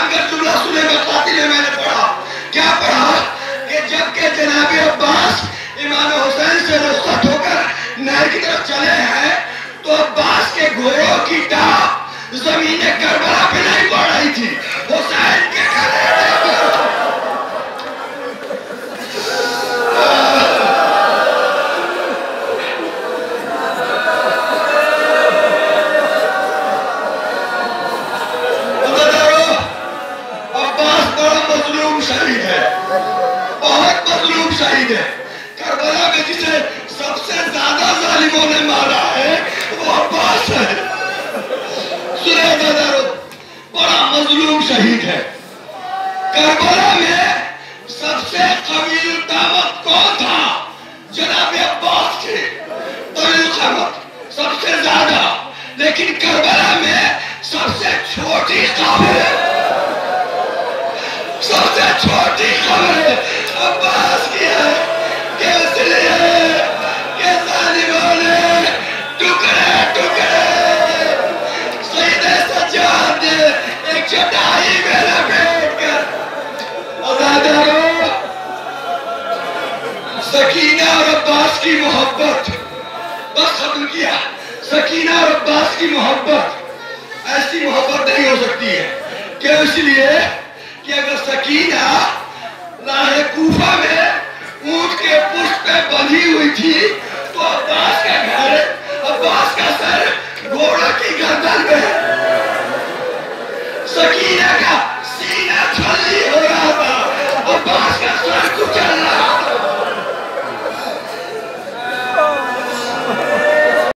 دل تھام کر جملہ سنے مقاتل میں میں نے پڑھا۔ کیا پڑھا؟ کہ جبکہ جناب عباس امام حسین سے رخصت ہو کر نہر کی طرف چلے ہیں، تو عباس کے گھوڑوں کی ٹاپ زمین کربلا پہ نہیں پڑ رہی تھی۔ حسین شہید ہے کربلا میں جسے سب سے زیادہ ظالموں نے مارا ہے وہ عباس ہے سنے عبداللہ، بڑا مظلوم شہید ہے کربلا میں سب سے قوی دعوت کون تھا جناب عباس کے طویل قامت سب سے زیادہ لیکن کربلا میں سب سے چھوٹی قبر سب سے چھوٹی قبر عباس. سکینہ اور عباس کی محبت۔ بس ختم کیا۔ سکینہ اور عباس کی محبت۔ ایسی محبت نہیں ہو سکتی ہے۔ کہ اس لیے کہ اگر سکینہ راہ کوفہ میں اونٹ کے پشت پہ بندھی ہوئی تھی، تو عباس کا گھر، عباس کا سر گھوڑا کی گردن میں ہے۔